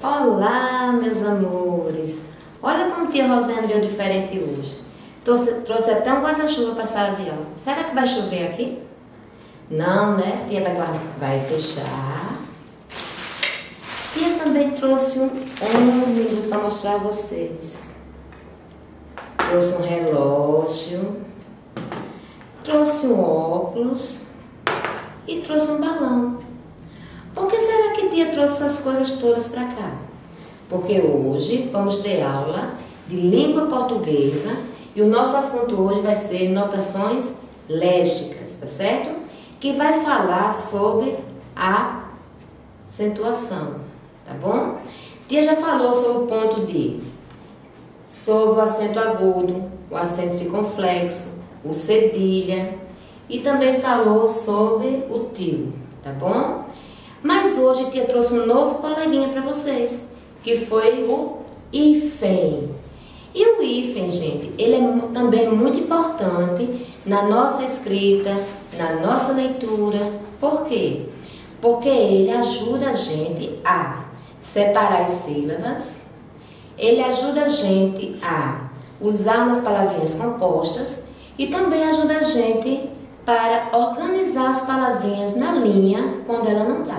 Olá, meus amores! Olha como tia Rosana veio diferente hoje. Trouxe, trouxe até um guarda-chuva para a sala de aula. Será que vai chover aqui? Não, né? Tia vai, guardar, vai fechar. Tia também trouxe um ônibus para mostrar a vocês. Trouxe um relógio. Trouxe um óculos. E trouxe um balão. Tia trouxe essas coisas todas para cá? Porque hoje vamos ter aula de língua portuguesa e o nosso assunto hoje vai ser notações lésticas, tá certo? Que vai falar sobre a acentuação, tá bom? Tia já falou sobre o ponto de sobre o acento agudo, o acento circunflexo, o cedilha e também falou sobre o tio, tá bom? Mas hoje tia trouxe um novo coleguinha para vocês, que foi o hífen. E o hífen, gente, ele é também muito importante na nossa escrita, na nossa leitura. Por quê? Porque ele ajuda a gente a separar as sílabas, ele ajuda a gente a usar umas palavrinhas compostas e também ajuda a gente para organizar as palavrinhas na linha quando ela não tá bom?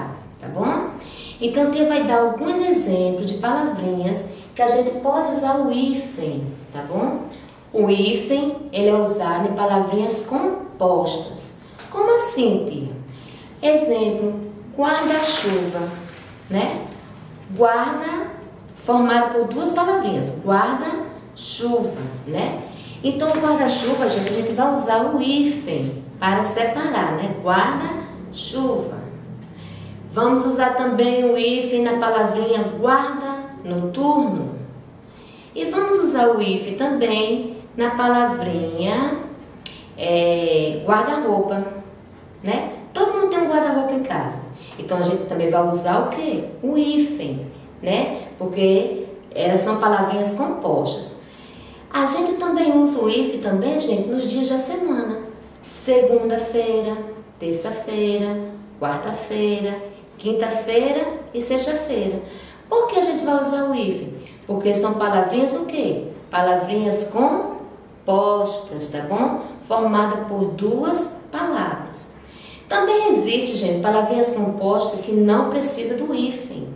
Então, Tia vai dar alguns exemplos de palavrinhas que a gente pode usar o hífen, tá bom? O hífen, ele é usado em palavrinhas compostas. Como assim, tia? Exemplo, guarda-chuva, né? Guarda, formado por duas palavrinhas, guarda-chuva, né? Então, guarda-chuva, gente, a gente vai usar o hífen para separar, né? Guarda-chuva. Vamos usar também o hífen na palavrinha guarda noturno. E vamos usar o hífen também na palavrinha é, guarda-roupa, né? Todo mundo tem um guarda-roupa em casa. Então a gente também vai usar o que? O hífen, né? Porque elas são palavrinhas compostas. A gente também usa o hífen também, gente, nos dias da semana segunda-feira, terça-feira, quarta-feira, quinta-feira e sexta-feira. Por que a gente vai usar o if? Porque são palavrinhas o quê? Palavrinhas compostas, tá bom? Formada por duas palavras. Também existe, gente, palavrinhas compostas que não precisa do hífen,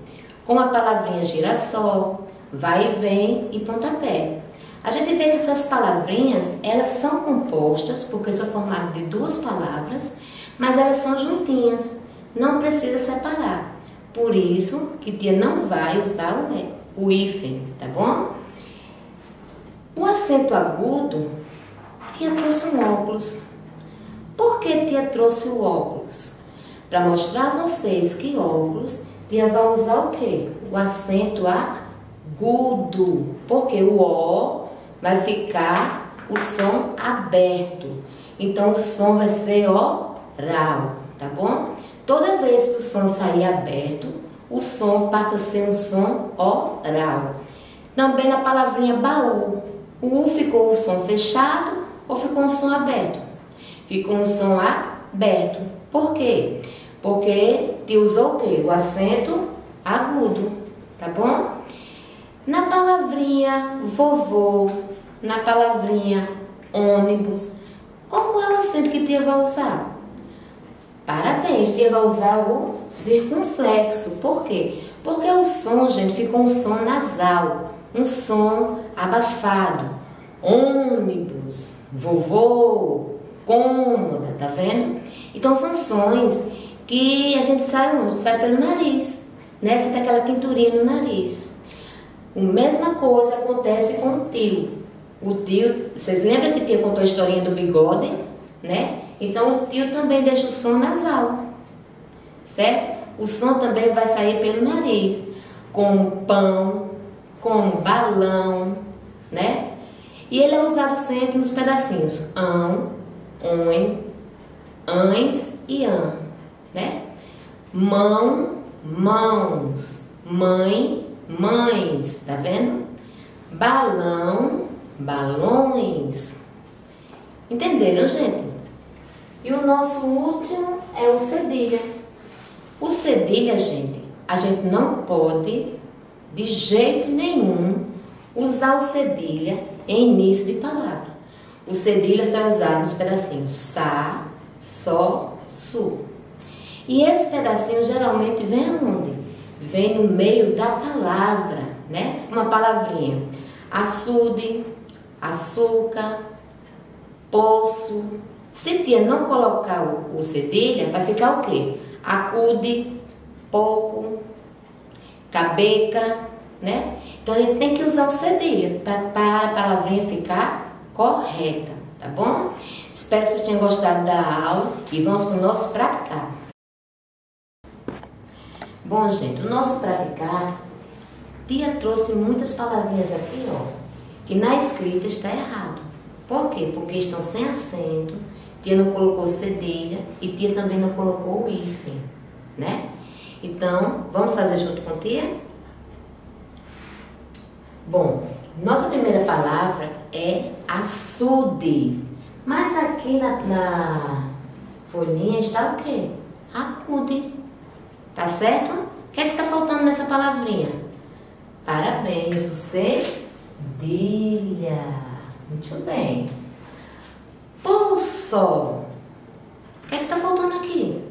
como a palavrinha girassol, vai e vem e pontapé. A gente vê que essas palavrinhas, elas são compostas, porque são formadas de duas palavras, mas elas são juntinhas, não precisa separar. Por isso que tia não vai usar o, o hífen, tá bom? O acento agudo, tia trouxe um óculos. Por que tia trouxe o óculos? Para mostrar a vocês que óculos, tia vai usar o quê? O acento agudo, porque o O vai ficar o som aberto. Então o som vai ser oral, tá bom? Toda vez que o som sair aberto, o som passa a ser um som oral. Também na palavrinha baú, o U ficou o som fechado ou ficou um som aberto? Ficou um som aberto. Por quê? Porque te usou o quê? O acento agudo, tá bom? Na palavrinha vovô, na palavrinha ônibus, qual é o acento que tia vai usar? Parabéns, tia vai usar o circunflexo. Por quê? Porque o som, gente, ficou um som nasal, um som abafado. Ônibus, vovô, cômoda, tá vendo? Então são sons que a gente sai, sai pelo nariz, né? Você tem aquela quinturinha no nariz. A mesma coisa acontece com o tio. O tio, vocês lembram que tio contou a historinha do bigode, né? Então o tio também deixa o som nasal, certo? O som também vai sair pelo nariz, como pão, como balão, né? E ele é usado sempre nos pedacinhos ão, on, ães e an, né? Mão, mãos, mãe, mães, tá vendo? Balão, balões. Entenderam, gente? E o nosso último é o cedilha. O cedilha, gente, a gente não pode de jeito nenhum usar o cedilha em início de palavra. O cedilha só é usado nos pedacinhos sa, só, su. E esse pedacinho geralmente vem aonde? Vem no meio da palavra, né? Uma palavrinha. Açude, açúcar, poço. Se tia não colocar o, cedilha, vai ficar o quê? Acude, pouco, cabeca, né? Então a gente tem que usar o cedilha para a palavrinha ficar correta, tá bom? Espero que vocês tenham gostado da aula e vamos para o nosso praticar. Bom, gente, o nosso praticar, tia trouxe muitas palavrinhas aqui, ó, que na escrita está errado. Por quê? Porque estão sem acento, tia não colocou cedilha e tia também não colocou o hífen, né? Então, vamos fazer junto com tia? Bom, nossa primeira palavra é açude. Mas aqui na, na folhinha está o quê? Acude. Tá certo? O que é que tá faltando nessa palavrinha? Parabéns, você dilha. Muito bem. Pulso. O que é que tá faltando aqui?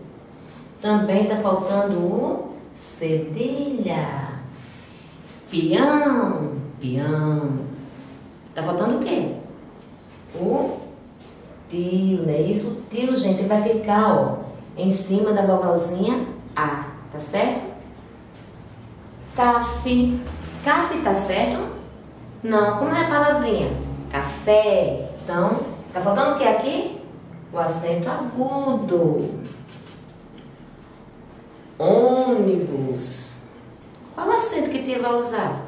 Também tá faltando o cedilha. Peão, peão. Tá faltando o quê? O tio, né? Isso, o tio, gente, vai ficar, ó, em cima da vogalzinha A, tá certo? Café. Café tá certo? Não, como é a palavrinha? Café. Então, tá faltando o que aqui? O acento agudo. Ônibus. Qual acento que tia vai usar?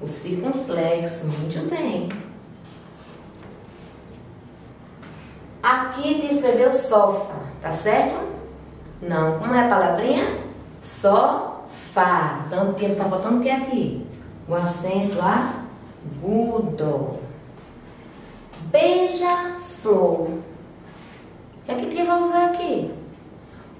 O circunflexo, muito bem. Aqui te escreveu sofá, tá certo? Não, como é a palavrinha? Sofá. Então, o que está faltando o que aqui? O acento agudo. Beija-flor. O que é que usar aqui?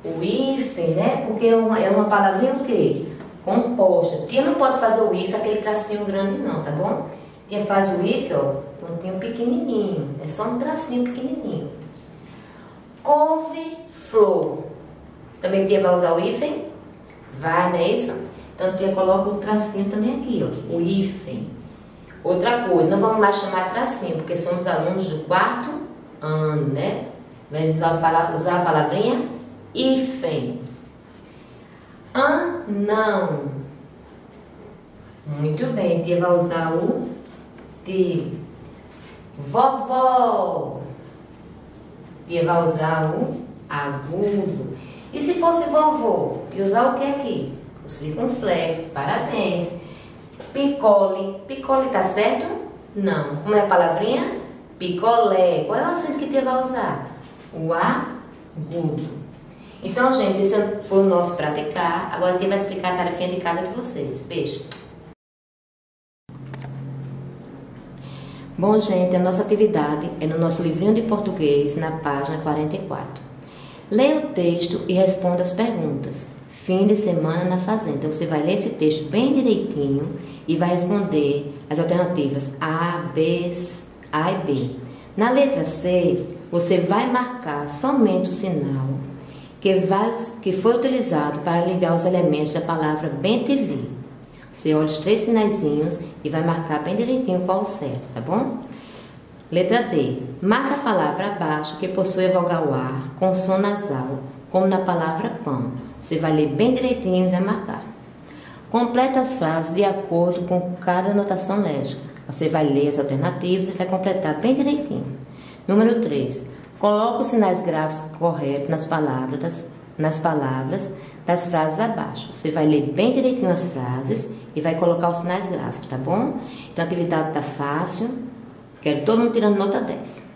O hífen, né? Porque é uma, é uma palavrinha o quê? Composta. Tia não pode fazer o hífen, aquele tracinho grande não, tá bom? Tia faz o hífen, ó, pontinho pequenininho. É só um tracinho pequenininho. Couve-flor. Também tia vai usar o hífen? Vai, não é isso? Então tia coloca o tracinho também aqui, ó, o hífen. Outra coisa, não vamos mais chamar tracinho, porque somos alunos do quarto ano, né? A gente vai falar, usar a palavrinha hífen. Anão. Muito bem, tia vai usar o tio. Vovó. Tia vai usar o agudo. E se fosse vovô, ia usar o que aqui? O circunflexo, parabéns. Picole. Picole tá certo? Não. Como é a palavrinha? Picolé. Qual é o acento que tia vai usar? O agudo. Então, gente, esse foi o nosso praticar. Agora quem vai explicar a tarefinha de casa de vocês. Beijo. Bom, gente, a nossa atividade é no nosso livrinho de português, na página 44. Leia o texto e responda as perguntas. Fim de semana na fazenda. Então, você vai ler esse texto bem direitinho e vai responder as alternativas A, B, A e B. Na letra C, você vai marcar somente o sinal que, vai, que foi utilizado para ligar os elementos da palavra bem TV. Você olha os três sinaizinhos e vai marcar bem direitinho qual o certo, tá bom? Letra D. Marca a palavra abaixo que possui vogal A com som nasal, como na palavra pão. Você vai ler bem direitinho e vai marcar. Completa as frases de acordo com cada anotação léxica. Você vai ler as alternativas e vai completar bem direitinho. Número 3. Coloque os sinais gráficos corretos nas palavras, das, nas palavras das frases abaixo. Você vai ler bem direitinho as frases e vai colocar os sinais gráficos, tá bom? Então a atividade tá fácil. Quero todo mundo tirando nota 10.